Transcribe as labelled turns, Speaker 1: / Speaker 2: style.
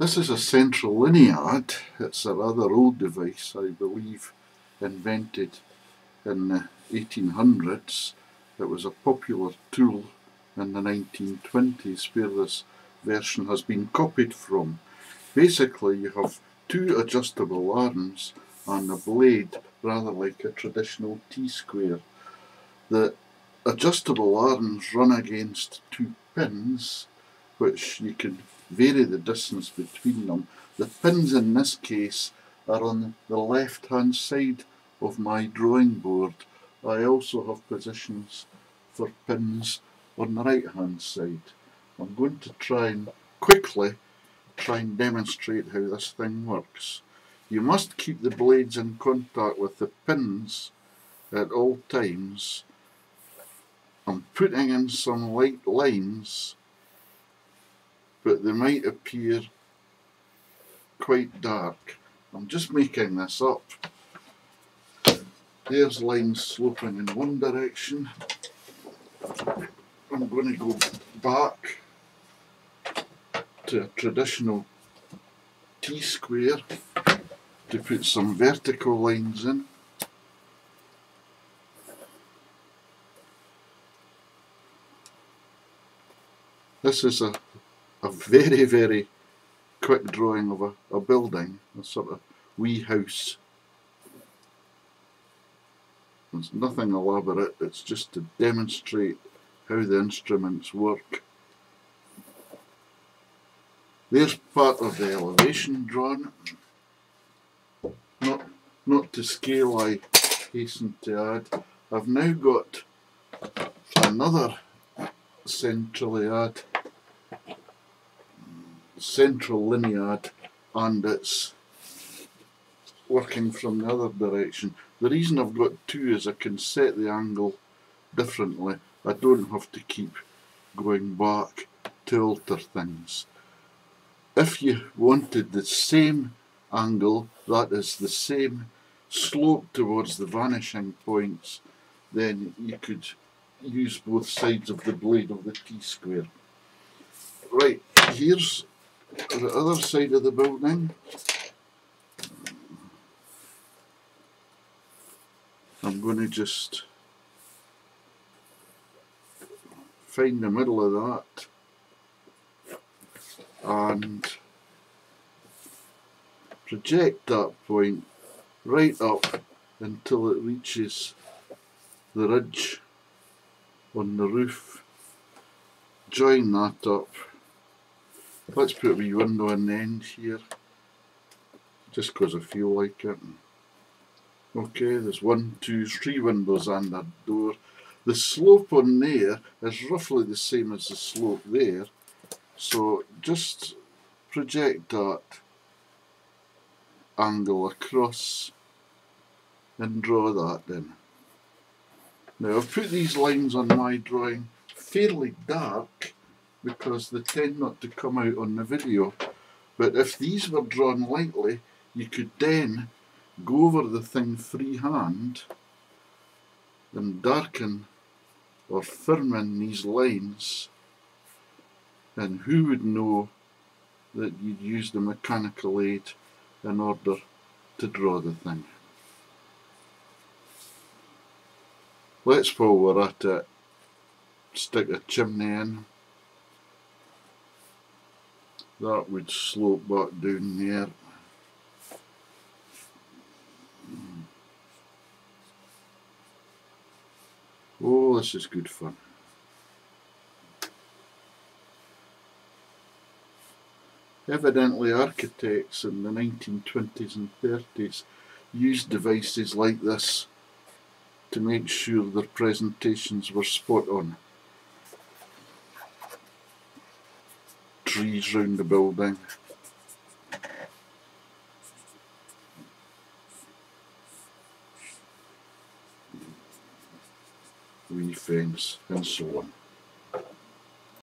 Speaker 1: This is a centrolinead. It's a rather old device, I believe, invented in the 1800s. It was a popular tool in the 1920s where this version has been copied from. Basically, you have two adjustable arms and a blade, rather like a traditional T-square. The adjustable arms run against two pins, which you can vary the distance between them. The pins in this case are on the left hand side of my drawing board. I also have positions for pins on the right hand side. I'm going to try and quickly try and demonstrate how this thing works. You must keep the blades in contact with the pins at all times. I'm putting in some light lines but they might appear quite dark. I'm just making this up. There's lines sloping in one direction. I'm going to go back to a traditional T-square to put some vertical lines in. This is a a very, very quick drawing of a, a building, a sort of wee house. It's nothing elaborate, it's just to demonstrate how the instruments work. There's part of the elevation drawn. Not, not to scale, I hasten to add. I've now got another centrolinead centrolinead and it's working from the other direction. The reason I've got two is I can set the angle differently. I don't have to keep going back to alter things. If you wanted the same angle, that is the same slope towards the vanishing points, then you could use both sides of the blade of the T-square. Right, here's the other side of the building. I'm going to just find the middle of that and project that point right up until it reaches the ridge on the roof. Join that up Let's put a wee window in the end here, just because I feel like it. Okay, there's one, two, three windows and a door. The slope on there is roughly the same as the slope there, so just project that angle across and draw that in. Now I've put these lines on my drawing fairly dark because they tend not to come out on the video. But if these were drawn lightly, you could then go over the thing freehand and darken or firm these lines and who would know that you'd use the mechanical aid in order to draw the thing. Let's while we're at it stick a chimney in that would slope back down there. Oh, this is good fun. Evidently architects in the 1920s and 30s used devices like this to make sure their presentations were spot on. Trees round the building. Wee and so on.